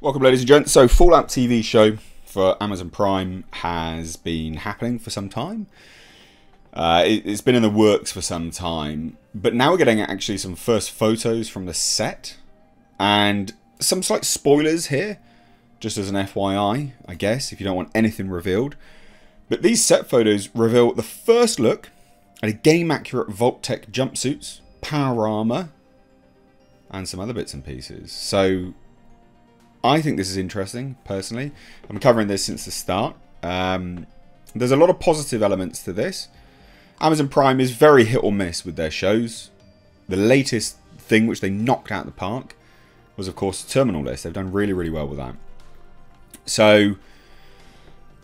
Welcome, ladies and gents. So, Fallout TV show for Amazon Prime has been happening for some time. Uh, it, has been in the works for some time, but now we're getting actually some first photos from the set and some slight spoilers here, just as an FYI, I guess, if you don't want anything revealed. But these set photos reveal the first look at a game accurate Vault-Tec jumpsuits, power armor, and some other bits and pieces. So I think this is interesting, personally. I'm covering this since the start. Um, there's a lot of positive elements to this. Amazon Prime is very hit or miss with their shows. The latest thing which they knocked out the park was, of course, Terminal List. They've done really, really well with that. So,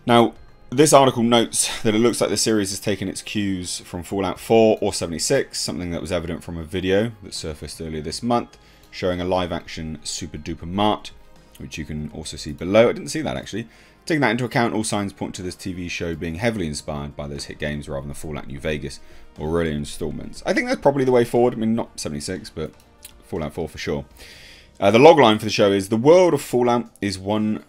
now, this article notes that it looks like the series has taken its cues from Fallout 4 or 76, something that was evident from a video that surfaced earlier this month, showing a live-action Super Duper Mart which you can also see below. I didn't see that actually. Taking that into account, all signs point to this TV show being heavily inspired by those hit games rather than Fallout New Vegas or earlier installments. I think that's probably the way forward. I mean, not 76, but Fallout 4 for sure. Uh, the logline for the show is The world of Fallout is one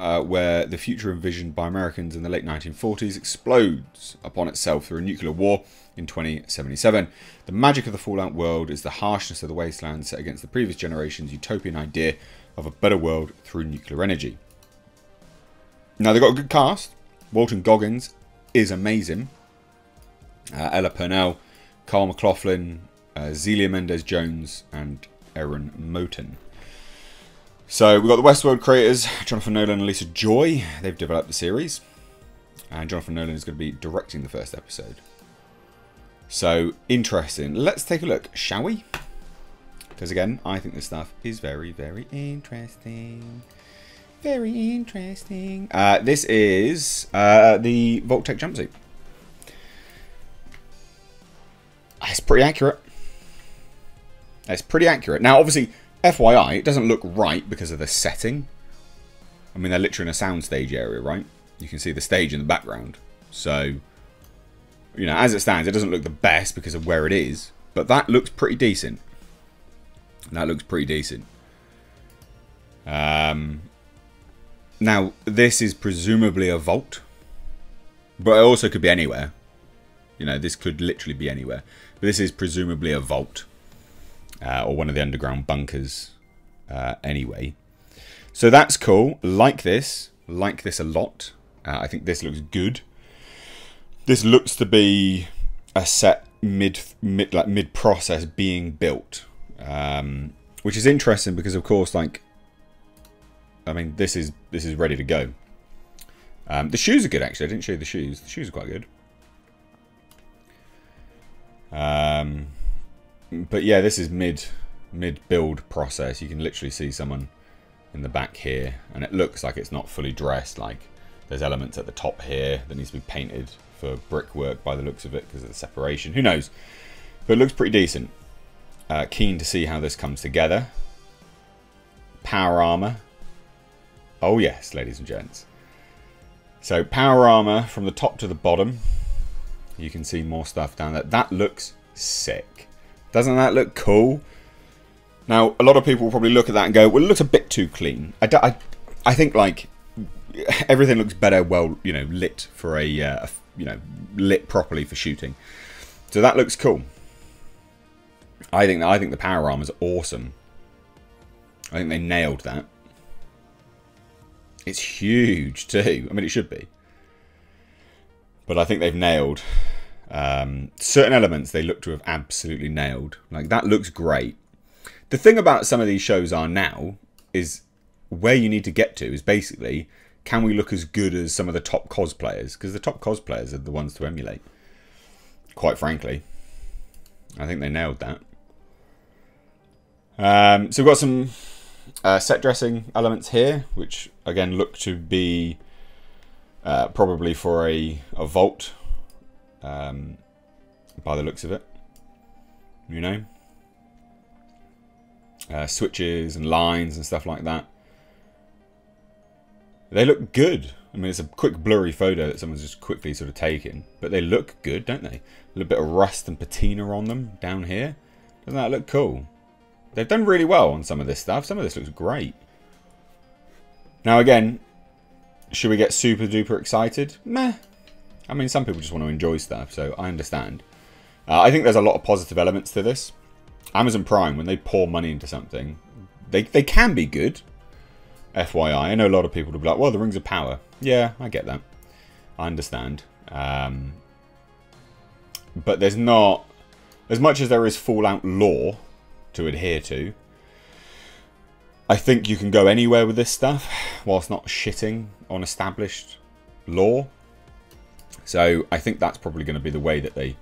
uh, where the future envisioned by Americans in the late 1940s explodes upon itself through a nuclear war in 2077. The magic of the Fallout world is the harshness of the wasteland set against the previous generation's utopian idea of a better world through nuclear energy. Now, they've got a good cast. Walton Goggins is amazing. Uh, Ella Purnell, Kyle MacLachlan, uh, Xelia Mendes Jones, and Aaron Moten. So we've got the Westworld creators, Jonathan Nolan and Lisa Joy. They've developed the series. And Jonathan Nolan is going to be directing the first episode. So, interesting. Let's take a look, shall we? Because again, I think this stuff is very, very interesting. Very interesting. Uh, this is uh, the Vault-Tec jumpsuit. It's pretty accurate. It's pretty accurate. Now, obviously, FYI, it doesn't look right because of the setting. I mean, they're literally in a soundstage area, right? You can see the stage in the background. So, you know, as it stands, it doesn't look the best because of where it is. But that looks pretty decent. That looks pretty decent. Um, now, this is presumably a vault. But it also could be anywhere. You know, this could literally be anywhere. But this is presumably a vault. Uh, or one of the underground bunkers uh, anyway. So that's cool. Like this. Like this a lot. Uh, I think this looks good. This looks to be a set mid mid like mid process being built um, which is interesting because of course like I mean this is this is ready to go um, the shoes are good actually I didn't show you the shoes the shoes are quite good um, but yeah this is mid mid build process you can literally see someone in the back here and it looks like it's not fully dressed like there's elements at the top here that needs to be painted for brickwork by the looks of it because of the separation who knows but it looks pretty decent uh, keen to see how this comes together. Power armor. Oh yes, ladies and gents. So power armor from the top to the bottom. You can see more stuff down there. That looks sick. Doesn't that look cool? Now, a lot of people will probably look at that and go, well, it looks a bit too clean. I, I, I think, like, everything looks better, well, you know, lit for a, uh, you know, lit properly for shooting. So that looks cool. I think that I think the power arm is awesome. I think they nailed that. It's huge too. I mean, it should be. But I think they've nailed um, certain elements. They look to have absolutely nailed. Like that looks great. The thing about some of these shows are now is where you need to get to is basically can we look as good as some of the top cosplayers? Because the top cosplayers are the ones to emulate. Quite frankly, I think they nailed that. Um, so we've got some uh, set dressing elements here, which again look to be uh, probably for a, a vault um, by the looks of it. You know? Uh, switches and lines and stuff like that. They look good. I mean, it's a quick blurry photo that someone's just quickly sort of taken, but they look good, don't they? A little bit of rust and patina on them down here. Doesn't that look cool? They've done really well on some of this stuff. Some of this looks great. Now again, should we get super duper excited? Meh. I mean, some people just want to enjoy stuff, so I understand. Uh, I think there's a lot of positive elements to this. Amazon Prime, when they pour money into something, they, they can be good. FYI, I know a lot of people will be like, well, the Rings of Power. Yeah, I get that. I understand. Um, but there's not, as much as there is Fallout lore to adhere to, I think you can go anywhere with this stuff whilst not shitting on established lore. So I think that's probably going to be the way that they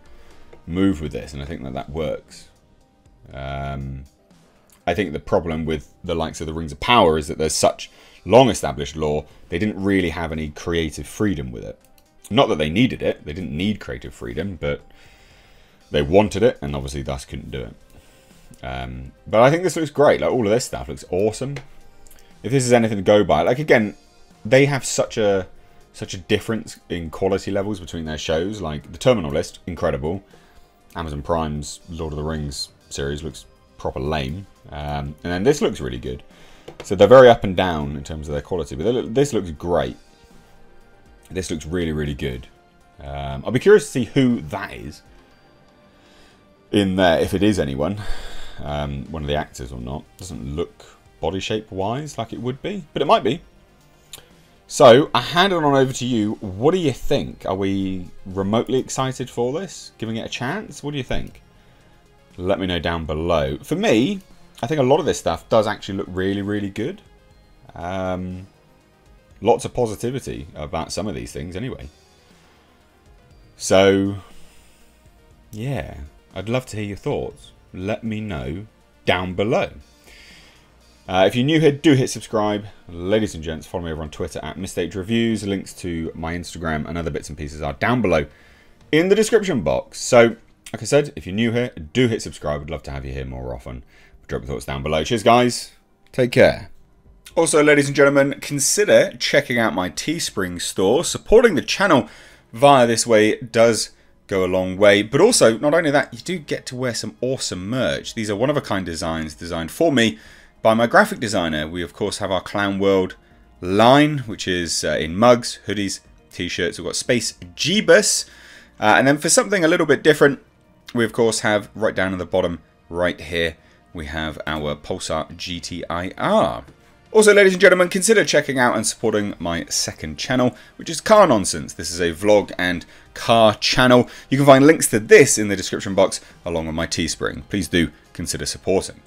move with this, and I think that that works. Um, I think the problem with the likes of the Rings of Power is that there's such long established lore, they didn't really have any creative freedom with it. Not that they needed it, they didn't need creative freedom, but they wanted it, and obviously thus couldn't do it. Um, but I think this looks great. Like all of this stuff looks awesome. If this is anything to go by, like again, they have such a such a difference in quality levels between their shows. Like the Terminal List, incredible. Amazon Prime's Lord of the Rings series looks proper lame, um, and then this looks really good. So they're very up and down in terms of their quality, but this looks great. This looks really, really good. Um, I'll be curious to see who that is in there, if it is anyone um, one of the actors or not. Doesn't look body shape wise like it would be, but it might be. So, I hand it on over to you. What do you think? Are we remotely excited for this? Giving it a chance? What do you think? Let me know down below. For me, I think a lot of this stuff does actually look really, really good. Um, lots of positivity about some of these things anyway. So, yeah, I'd love to hear your thoughts let me know down below. Uh, if you're new here, do hit subscribe. Ladies and gents, follow me over on Twitter at Missed Reviews. Links to my Instagram and other bits and pieces are down below in the description box. So, like I said, if you're new here, do hit subscribe. I'd love to have you here more often. Drop your thoughts down below. Cheers, guys. Take care. Also, ladies and gentlemen, consider checking out my Teespring store. Supporting the channel via this way does go a long way. But also, not only that, you do get to wear some awesome merch. These are one-of-a-kind designs designed for me by my graphic designer. We, of course, have our Clown World line, which is uh, in mugs, hoodies, t-shirts. We've got Space Jeebus. Uh, and then for something a little bit different, we, of course, have right down at the bottom right here, we have our Pulsar GTIR. Also, ladies and gentlemen, consider checking out and supporting my second channel, which is Car Nonsense. This is a vlog and car channel. You can find links to this in the description box along with my Teespring. Please do consider supporting.